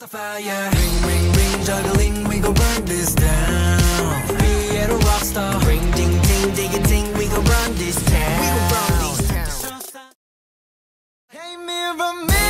the fire. Ring, ring, ring, juggling, we gon' burn this down. Be a rock star. Ring, ding, ding, ding, ding, we gon' run this town. We gon' run this town. Hey, mirror, mirror.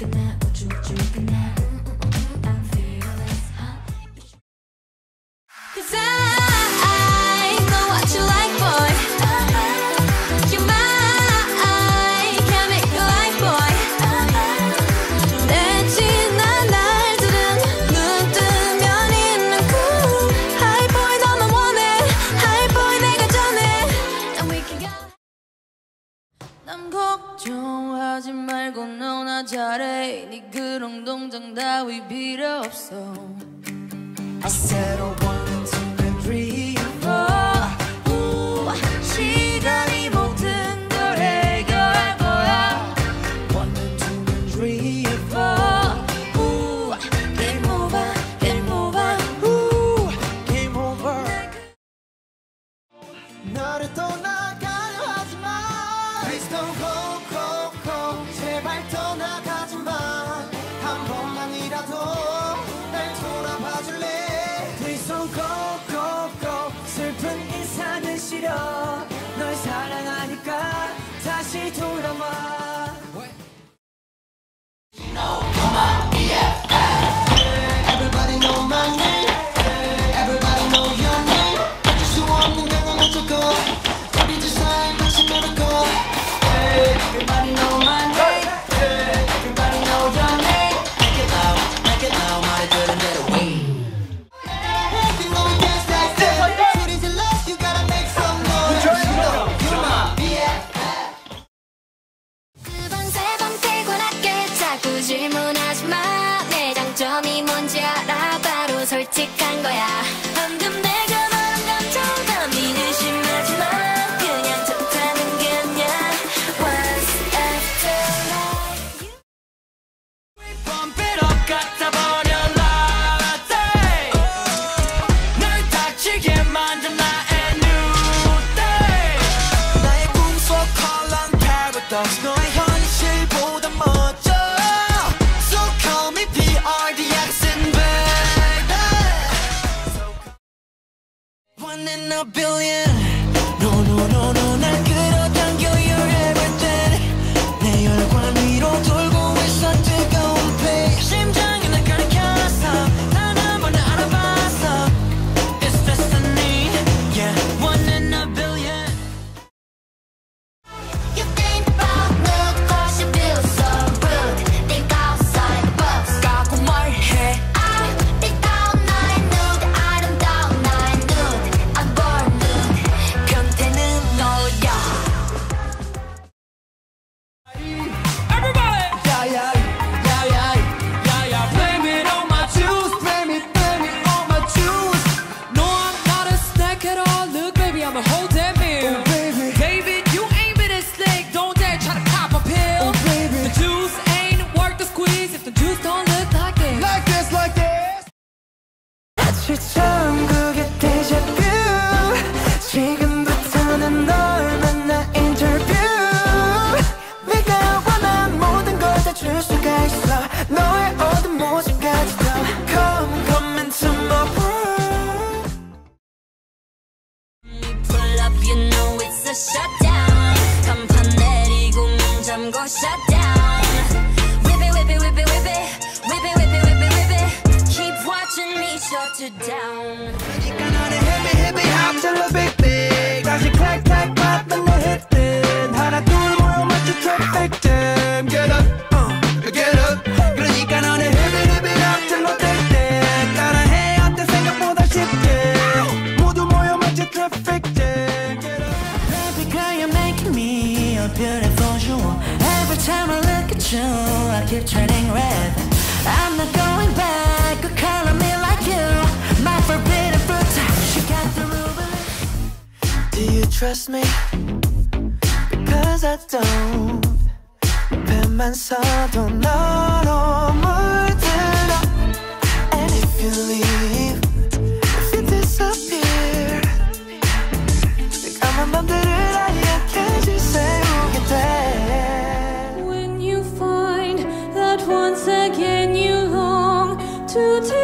looking at 난 걱정하지 말고 너나 잘해. 네 그런 동정 따위 필요 없어. I said I wanted to be free. Stone 제발 떠나가지 마한 번만이라도 날 돌아봐줄래? Please 슬픈 인사는 싫어 널 사랑하니까 다시 돌아와. 솔직한 거야. a billion. 마치 천국의 데자뷰 지금부터는 널 만나 인터뷰 네가 원한 모든 걸 다 줄 수가 있어 너의 어떤 모습까지 다 Come, come into my world Pull up, you know it's a shutdown. 간판 내리고 문 잠고 shutdown. you I keep turning red I'm not going back Good color me like you My forbidden fruit She got the ruby Do you trust me? Because I don't 펜만 써도 너로 물들어 And if you leave to take